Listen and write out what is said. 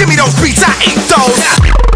Give me those beats, I eat those.